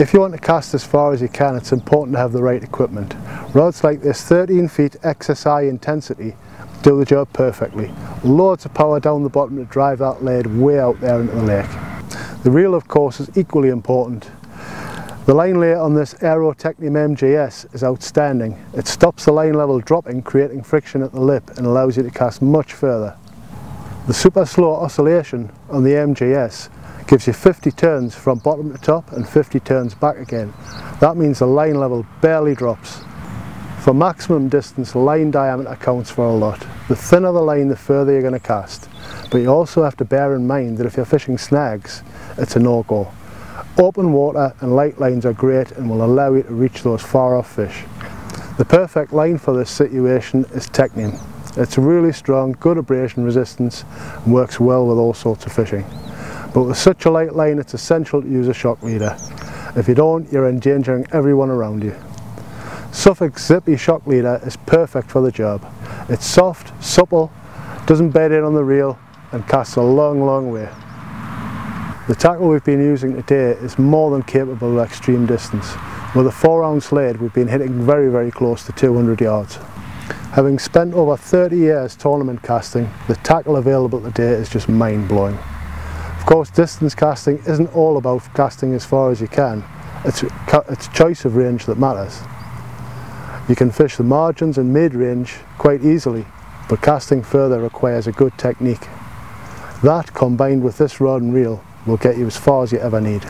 If you want to cast as far as you can, it's important to have the right equipment. Rods like this 13 feet XSI intensity do the job perfectly. Loads of power down the bottom to drive that lead way out there into the lake. The reel of course is equally important. The line layer on this Aero Technium MGS is outstanding. It stops the line level dropping, creating friction at the lip and allows you to cast much further. The super slow oscillation on the MGS gives you 50 turns from bottom to top and 50 turns back again. That means the line level barely drops. For maximum distance, line diameter counts for a lot. The thinner the line, the further you're going to cast. But you also have to bear in mind that if you're fishing snags, it's a no-go. Open water and light lines are great and will allow you to reach those far off fish. The perfect line for this situation is Technium. It's really strong, good abrasion resistance and works well with all sorts of fishing. But with such a light line it's essential to use a shock leader. If you don't, you're endangering everyone around you. Sufix Zippy shock leader is perfect for the job. It's soft, supple, doesn't bed in on the reel and casts a long, long way. The tackle we've been using today is more than capable of extreme distance. With a 4 ounce lead we've been hitting very very close to 200 yards. Having spent over 30 years tournament casting, the tackle available today is just mind blowing. Of course distance casting isn't all about casting as far as you can, it's, it's choice of range that matters. You can fish the margins and mid-range quite easily, but casting further requires a good technique. That combined with this rod and reel will get you as far as you ever need.